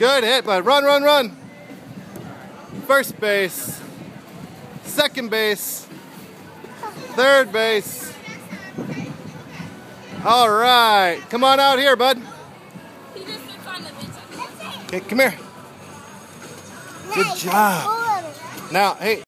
Good hit, bud. Run, run, run. First base. Second base. Third base. All right. Come on out here, bud. Okay, come here. Good job. Now, hey.